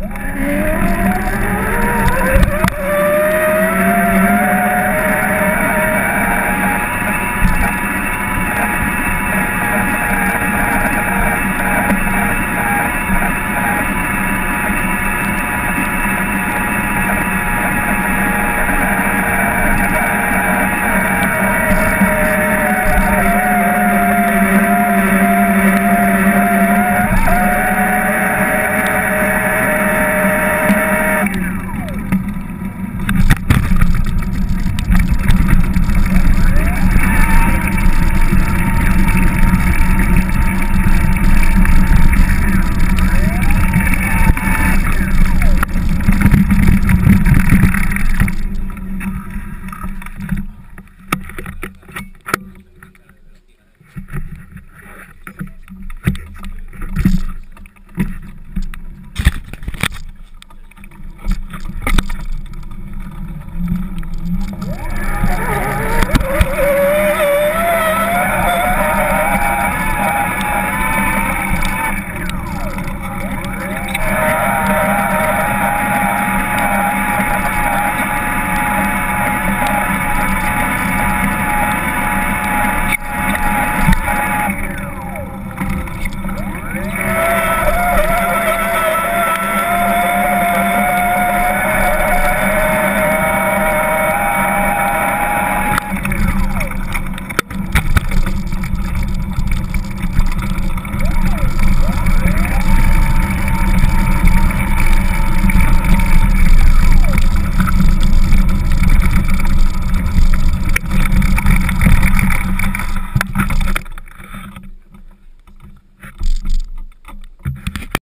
Yeah.